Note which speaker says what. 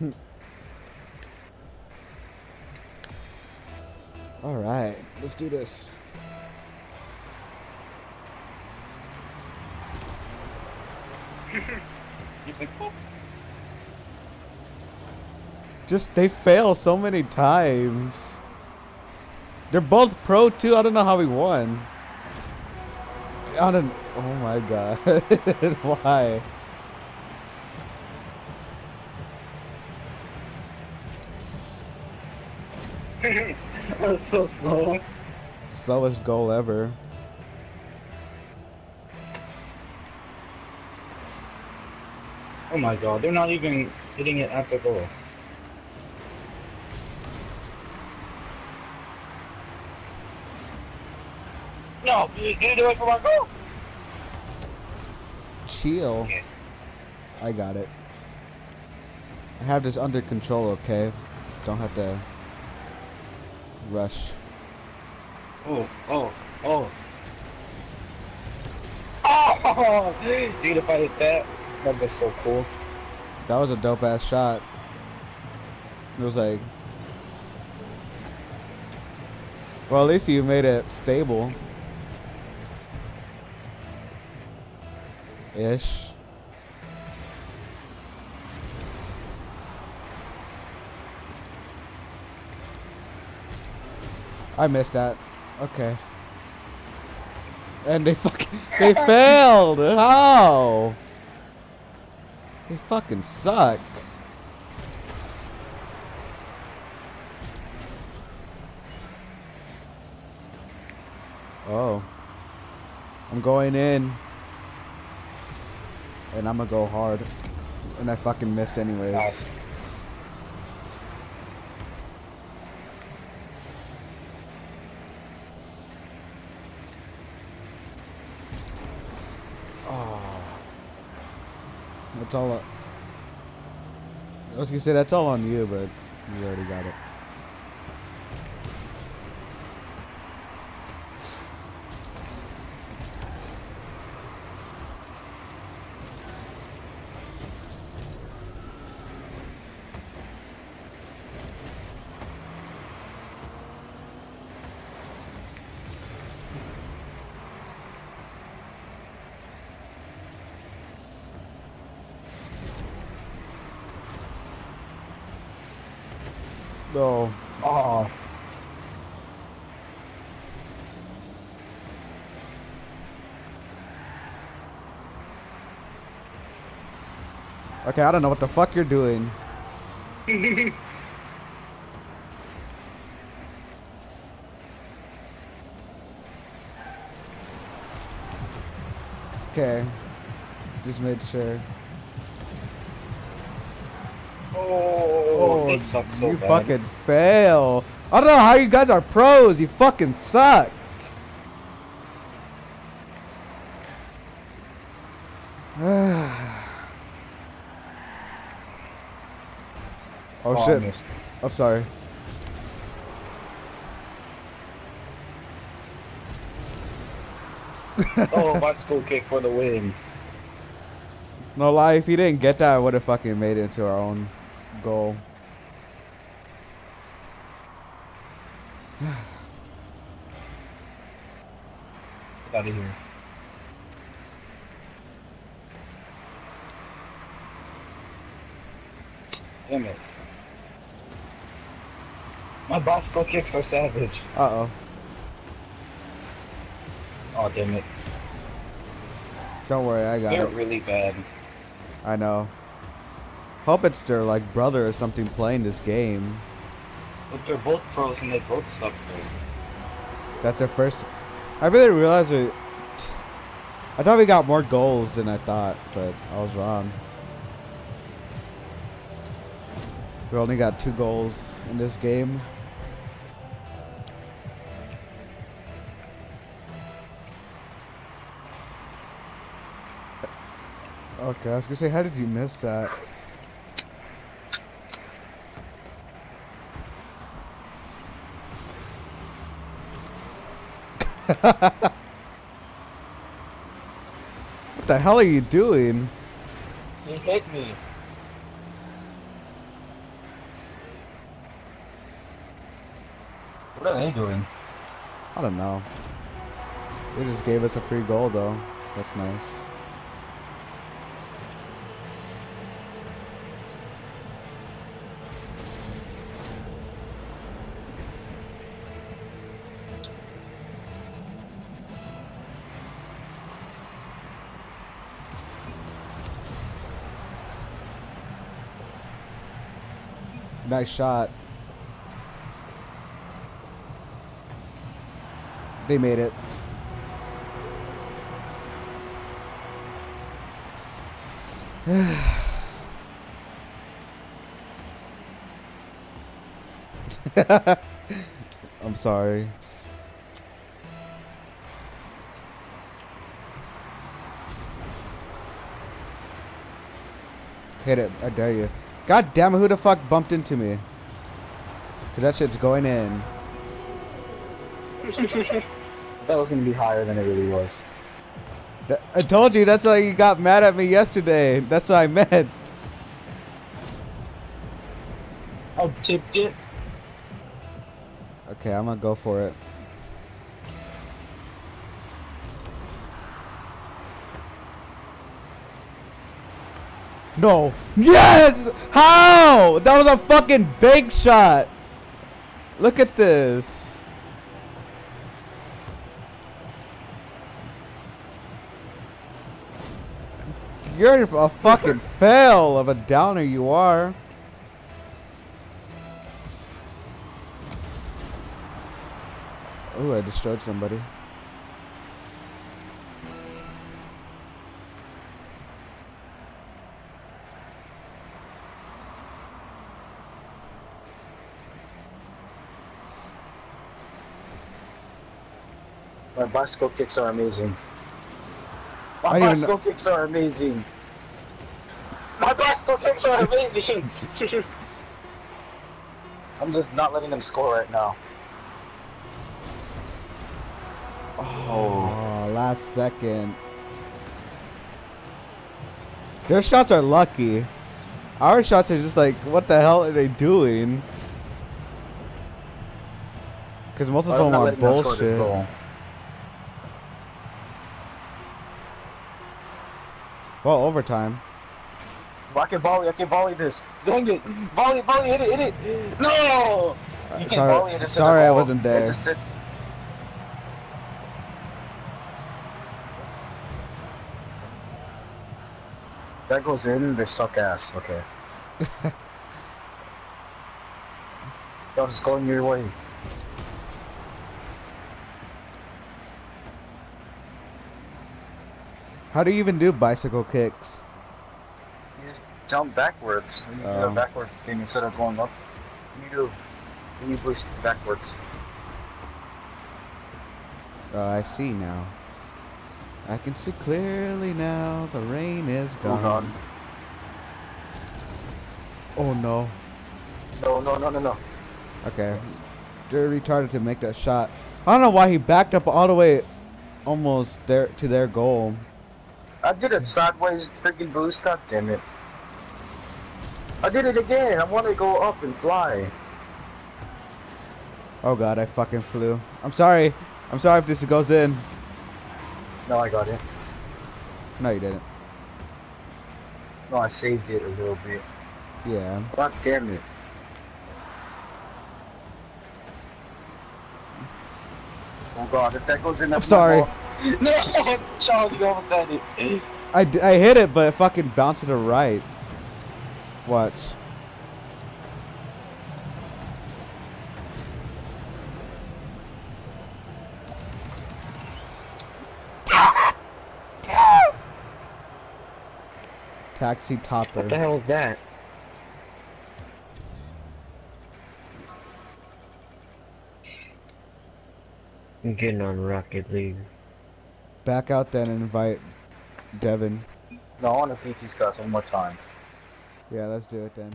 Speaker 1: All right, let's do this.
Speaker 2: Like, oh.
Speaker 1: Just they fail so many times. They're both pro too. I don't know how he won. I don't. Oh my god. Why?
Speaker 2: That was so slow.
Speaker 1: Slowest goal ever.
Speaker 2: Oh my god, they're not even hitting it at the goal. No, you get it away from our goal.
Speaker 1: Chill.
Speaker 2: Okay.
Speaker 1: I got it. I have this under control, okay? Don't have to rush.
Speaker 2: Oh, oh, oh. Oh! Dude, if I hit that, that'd be so cool.
Speaker 1: That was a dope ass shot. It was like. Well, at least you made it stable. Ish. I missed that. Okay. And they fucking they failed. How? They fucking suck. Oh. I'm going in. And I'm gonna go hard. And I fucking missed anyways.
Speaker 2: Nice.
Speaker 1: That's all. I, I was gonna say that's all on you, but you already got it. No.
Speaker 2: Oh,
Speaker 1: Okay, I don't know what the fuck you're doing. Okay. Just made sure.
Speaker 2: oh, so
Speaker 1: you
Speaker 2: bad.
Speaker 1: fucking fail. I don't know how you guys are pros. You fucking suck. Oh, oh
Speaker 2: I
Speaker 1: shit. I'm sorry.
Speaker 2: oh, bicycle kick for the win.
Speaker 1: No lie, if you didn't get that, I would have fucking made it into our own goal.
Speaker 2: Get out of here. Damn it. My bicycle kicks are savage.
Speaker 1: Uh oh.
Speaker 2: Oh, damn it.
Speaker 1: Don't worry, I got
Speaker 2: They're
Speaker 1: it.
Speaker 2: really bad.
Speaker 1: I know. Hope it's their like brother or something playing this game.
Speaker 2: But they're both pros and they both suck.
Speaker 1: That's their first. I really realized we. I thought we got more goals than I thought, but I was wrong. We only got two goals in this game. Okay, I was gonna say, how did you miss that? what the hell are you doing?
Speaker 2: He hit me. What are they doing?
Speaker 1: I don't know. They just gave us a free goal though. That's nice. Nice shot. They made it. I'm sorry. Hit it. I dare you. God damn it, who the fuck bumped into me? Cause that shit's going in.
Speaker 2: That was gonna be higher than it really was.
Speaker 1: That- I told you that's why you got mad at me yesterday. That's what I meant.
Speaker 2: Oh, I tipped it.
Speaker 1: Okay, I'm gonna go for it. No. Yes! How? That was a fucking big shot. Look at this. You're a fucking fail of a downer you are. Ooh, I destroyed somebody.
Speaker 2: My bicycle kicks are amazing. My bicycle kicks are amazing. My bicycle kicks are amazing. I'm just not letting them score right now.
Speaker 1: Oh, last second. Their shots are lucky. Our shots are just like, what the hell are they doing? Because most of them are bullshit. Well, overtime.
Speaker 2: I can volley, I can volley this. Dang it! Volley, volley, hit it, hit it! No!
Speaker 1: Uh, sorry, sorry I wasn't there.
Speaker 2: That goes in, they suck ass. Okay. Yo, just going your way.
Speaker 1: How do you even do bicycle kicks?
Speaker 2: You just jump backwards. You do
Speaker 1: Oh.
Speaker 2: a backward thing instead of going up. You do. You push backwards.
Speaker 1: Oh, I see now. I can see clearly now. The rain is gone.
Speaker 2: on.
Speaker 1: Oh no.
Speaker 2: No, no, no, no, no.
Speaker 1: Okay. They're retarded to make that shot. I don't know why he backed up all the way almost there to their goal.
Speaker 2: I did a sideways freaking boost. God damn it. I did it again. I want to go up and fly.
Speaker 1: Oh god, I fucking flew. I'm sorry. I'm sorry if this goes in.
Speaker 2: No, I got it.
Speaker 1: No, you didn't.
Speaker 2: No, I saved it a little bit.
Speaker 1: Yeah.
Speaker 2: God damn it. Oh god, if that goes in,
Speaker 1: I'm sorry.
Speaker 2: No, Charles, you almost had it.
Speaker 1: I, d- I hit it, but it fucking bounced to the right. Watch. Taxi topper.
Speaker 2: What the hell is that?
Speaker 3: I'm getting on Rocket League.
Speaker 1: Back out then and invite Devin.
Speaker 2: No, I want to beat these guys one more time.
Speaker 1: Yeah, let's do it then.